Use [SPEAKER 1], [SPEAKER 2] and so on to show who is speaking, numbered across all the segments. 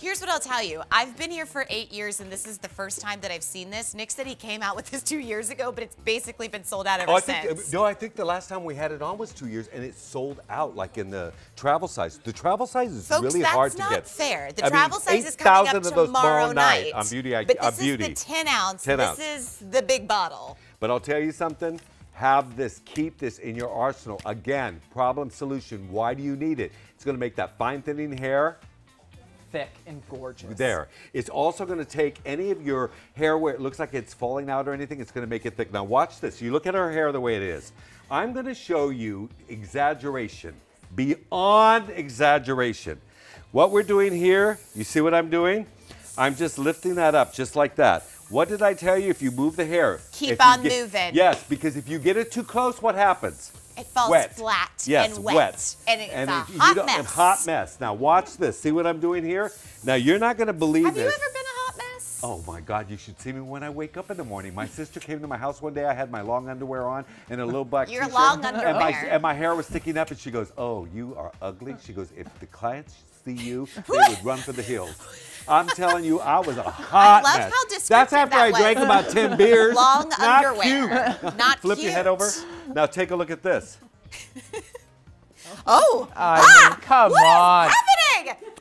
[SPEAKER 1] Here's what I'll tell you. I've been here for eight years, and this is the first time that I've seen this. Nick said he came out with this two years ago, but it's basically been sold out ever
[SPEAKER 2] Oh, I uh,
[SPEAKER 1] since.
[SPEAKER 2] think, no, I think the last time we had it on was two years, and it sold out like in the travel size. The travel size is
[SPEAKER 1] Folks,
[SPEAKER 2] really hard to get.
[SPEAKER 1] that's not fair. The
[SPEAKER 2] I mean,
[SPEAKER 1] travel size is coming up
[SPEAKER 2] of those
[SPEAKER 1] tomorrow
[SPEAKER 2] night
[SPEAKER 1] night.
[SPEAKER 2] on Beauty, I-
[SPEAKER 1] but this
[SPEAKER 2] Beauty.
[SPEAKER 1] is the 10 ounce.
[SPEAKER 2] 10
[SPEAKER 1] this
[SPEAKER 2] ounce.
[SPEAKER 1] is the big bottle.
[SPEAKER 2] But I'll tell you something. Have this, keep this in your arsenal. Again, problem solution. Why do you need it? It's going to make that fine thinning hair
[SPEAKER 3] Thick and gorgeous.
[SPEAKER 2] there. It's also going to take any of your hair where it looks like it's falling out or anything. It's going to make it thick. Now watch this. You look at her hair the way it is. I'm going to show you exaggeration, beyond exaggeration. What we're doing here, you see what I'm doing? I'm just lifting that up just like that. What did I tell you? If you move the hair,
[SPEAKER 1] Keep on
[SPEAKER 2] get-
[SPEAKER 1] moving.
[SPEAKER 2] Yes, because if you get it too close, what happens?
[SPEAKER 1] It falls
[SPEAKER 2] wet.
[SPEAKER 1] flat
[SPEAKER 2] yes,
[SPEAKER 1] and wet. And it's a
[SPEAKER 2] if
[SPEAKER 1] hot mess.
[SPEAKER 2] A hot mess. Now watch this. See what I'm doing here? Now you're not going to believe
[SPEAKER 1] Have
[SPEAKER 2] this.
[SPEAKER 1] you ever been a hot mess?
[SPEAKER 2] Oh my God, you should see me when I wake up in the morning. My sister came to my house one day. I had my long underwear on and a little black
[SPEAKER 1] Your long
[SPEAKER 2] And my,
[SPEAKER 1] underwear.
[SPEAKER 2] and my hair was sticking up and she goes, oh, you are ugly. She goes, if the clients see you, they would run for the hills. I'm telling you, I was a hot
[SPEAKER 1] love
[SPEAKER 2] mess.
[SPEAKER 1] how
[SPEAKER 2] That's after
[SPEAKER 1] that
[SPEAKER 2] I drank about 10 beers.
[SPEAKER 1] Long
[SPEAKER 2] Not
[SPEAKER 1] underwear.
[SPEAKER 2] Cute.
[SPEAKER 1] Not
[SPEAKER 2] Flip your head over. Now take a look at this.
[SPEAKER 1] Oh,
[SPEAKER 3] I
[SPEAKER 1] ah,
[SPEAKER 3] mean, come
[SPEAKER 1] what is
[SPEAKER 3] on.
[SPEAKER 1] happening?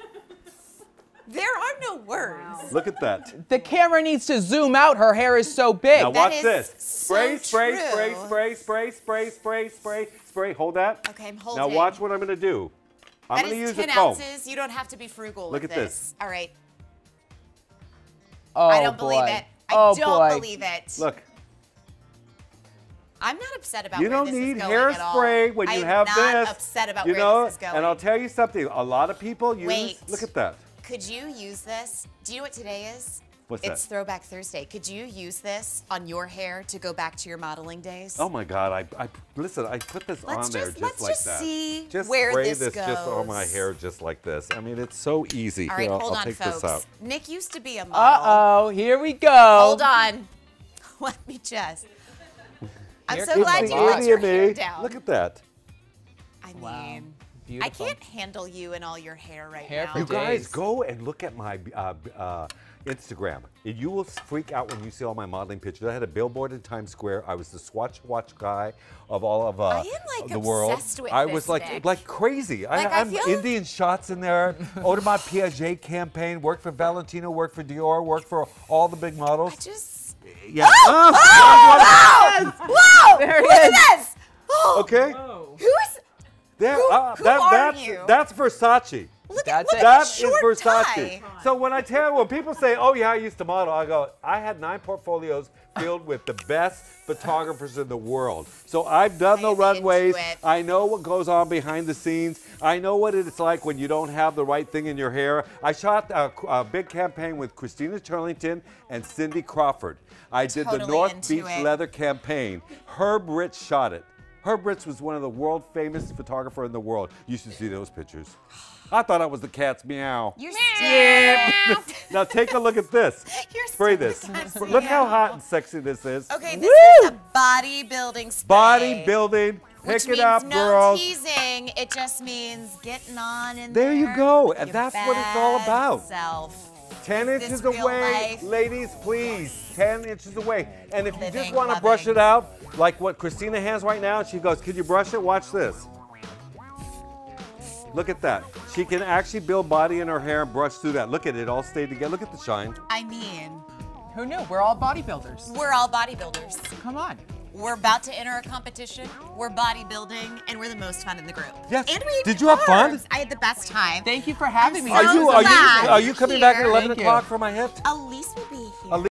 [SPEAKER 1] There are no words.
[SPEAKER 2] Look at that.
[SPEAKER 3] The camera needs to zoom out. Her hair is so big.
[SPEAKER 2] Now watch
[SPEAKER 1] is
[SPEAKER 2] this.
[SPEAKER 1] so
[SPEAKER 2] Spray, spray,
[SPEAKER 1] true.
[SPEAKER 2] spray, spray, spray, spray, spray, spray, spray. Hold that.
[SPEAKER 1] Okay, I'm holding.
[SPEAKER 2] Now watch what I'm going to do. I'm going to use
[SPEAKER 1] 10
[SPEAKER 2] a comb.
[SPEAKER 1] ounces. You don't have to be frugal
[SPEAKER 2] Look
[SPEAKER 1] with
[SPEAKER 2] at
[SPEAKER 1] this.
[SPEAKER 2] this.
[SPEAKER 1] All right.
[SPEAKER 3] Oh,
[SPEAKER 1] I don't
[SPEAKER 3] boy.
[SPEAKER 1] believe it. I
[SPEAKER 3] oh,
[SPEAKER 1] don't
[SPEAKER 3] boy.
[SPEAKER 1] believe it.
[SPEAKER 2] Look,
[SPEAKER 1] I'm not upset about
[SPEAKER 2] you don't need
[SPEAKER 1] is going at all.
[SPEAKER 2] hairspray when you
[SPEAKER 1] I'm
[SPEAKER 2] have
[SPEAKER 1] not
[SPEAKER 2] this.
[SPEAKER 1] upset about
[SPEAKER 2] you
[SPEAKER 1] where
[SPEAKER 2] know,
[SPEAKER 1] this is going.
[SPEAKER 2] and I'll tell you something. A lot of people use.
[SPEAKER 1] Wait.
[SPEAKER 2] Look at that.
[SPEAKER 1] Could you use this? Do you know what today is?
[SPEAKER 2] What's
[SPEAKER 1] it's
[SPEAKER 2] that?
[SPEAKER 1] Throwback Thursday. Could you use this on your hair to go back to your modeling days?
[SPEAKER 2] Oh my God! I, I listen. I put this
[SPEAKER 1] Let's
[SPEAKER 2] on there
[SPEAKER 1] just-
[SPEAKER 2] just
[SPEAKER 1] let's
[SPEAKER 2] like
[SPEAKER 1] just
[SPEAKER 2] that.
[SPEAKER 1] see
[SPEAKER 2] just
[SPEAKER 1] where
[SPEAKER 2] spray
[SPEAKER 1] this
[SPEAKER 2] this just on my hair, just like this. I mean, it's so easy.
[SPEAKER 1] All right,
[SPEAKER 2] Here, I'll,
[SPEAKER 1] hold
[SPEAKER 2] I'll
[SPEAKER 1] on,
[SPEAKER 2] take
[SPEAKER 1] folks.
[SPEAKER 2] this out.
[SPEAKER 1] Nick used to be a model.
[SPEAKER 3] Uh-oh, here we go.
[SPEAKER 1] Hold on. Let me just. I'm so glad
[SPEAKER 3] the
[SPEAKER 1] you
[SPEAKER 3] light.
[SPEAKER 1] let your
[SPEAKER 2] Itty
[SPEAKER 1] hair down.
[SPEAKER 2] Look at that.
[SPEAKER 1] I mean,
[SPEAKER 3] Wow.
[SPEAKER 1] I can't handle you and all your hair right
[SPEAKER 3] Hair
[SPEAKER 1] now.
[SPEAKER 3] for
[SPEAKER 2] You guys go and look at my uh, uh, Instagram. You will freak out when you see all my modeling pictures. I had a billboard in Times Square. I was the Swatch Watch guy of all of uh,
[SPEAKER 1] I am, like,
[SPEAKER 2] the world.
[SPEAKER 1] obsessed with
[SPEAKER 2] I
[SPEAKER 1] this,
[SPEAKER 2] was like
[SPEAKER 1] Nick.
[SPEAKER 2] like crazy.
[SPEAKER 1] Like, I
[SPEAKER 2] I, am
[SPEAKER 1] feel-
[SPEAKER 2] Indian shots in there. Audemars Piaget campaign. Worked for Valentino. Worked for Dior. Worked for all the big models.
[SPEAKER 1] I just.
[SPEAKER 2] yeah.
[SPEAKER 1] Oh! Whoa!
[SPEAKER 3] There it
[SPEAKER 1] Look at this! Oh,
[SPEAKER 2] Okay.
[SPEAKER 1] Who's.
[SPEAKER 2] There,
[SPEAKER 1] Who-
[SPEAKER 2] uh,
[SPEAKER 1] who
[SPEAKER 2] that,
[SPEAKER 1] are
[SPEAKER 2] that's,
[SPEAKER 1] you?
[SPEAKER 2] That's Versace.
[SPEAKER 1] Look
[SPEAKER 3] That's
[SPEAKER 1] at,
[SPEAKER 3] it.
[SPEAKER 1] look at
[SPEAKER 2] That
[SPEAKER 1] the
[SPEAKER 2] is Versace.
[SPEAKER 1] tie.
[SPEAKER 2] So when I tell when people say, "Oh yeah, I used to model," I go, "I had nine portfolios filled with the best photographers in the world." So I've done the
[SPEAKER 1] I'm
[SPEAKER 2] runways. I know what goes on behind the scenes. I know what it's like when you don't have the right thing in your hair. I shot a, a big campaign with Christina Turlington and Cindy Crawford. I did the North Beach
[SPEAKER 1] it.
[SPEAKER 2] leather campaign. Herb Ritts shot it. Herb Ritts was one of the world famous photographer in the world. You should see those pictures. I thought I was the cat's meow.
[SPEAKER 1] You're still.
[SPEAKER 2] Now take a look at this.
[SPEAKER 1] You're
[SPEAKER 2] Spray
[SPEAKER 1] still
[SPEAKER 2] this.
[SPEAKER 1] cat's
[SPEAKER 2] Look how hot and sexy this is.
[SPEAKER 1] Okay, this is a bodybuilding spray.
[SPEAKER 2] Bodybuilding. Pick
[SPEAKER 1] Which
[SPEAKER 2] it
[SPEAKER 1] means
[SPEAKER 2] up,
[SPEAKER 1] no
[SPEAKER 2] girls.
[SPEAKER 1] teasing. It just means getting on in
[SPEAKER 2] There you go, and that's what it's all about.
[SPEAKER 1] Self.
[SPEAKER 2] 10 inches away.
[SPEAKER 1] life?
[SPEAKER 2] Ladies, please. 10 inches away. And if you just want to brush it out, like what Christina has right now, she goes, Could you brush it? Watch this. Look at that. She can actually build body in her hair and brush through that. Look at it, it all stayed together. Look at the shine.
[SPEAKER 1] I mean,
[SPEAKER 3] Who knew? We're all bodybuilders.
[SPEAKER 1] we're all bodybuilders.
[SPEAKER 3] Come on.
[SPEAKER 1] We're about to enter a competition. We're bodybuilding, and we're the most fun in the group.
[SPEAKER 2] Yes.
[SPEAKER 1] And we ate
[SPEAKER 2] Did you have fun?
[SPEAKER 1] I had the best time.
[SPEAKER 3] Thank you for having me.
[SPEAKER 1] so
[SPEAKER 2] Are you, are you, are you
[SPEAKER 1] you're
[SPEAKER 2] coming back at 11 o'clock for my hit?
[SPEAKER 1] Elise will be here.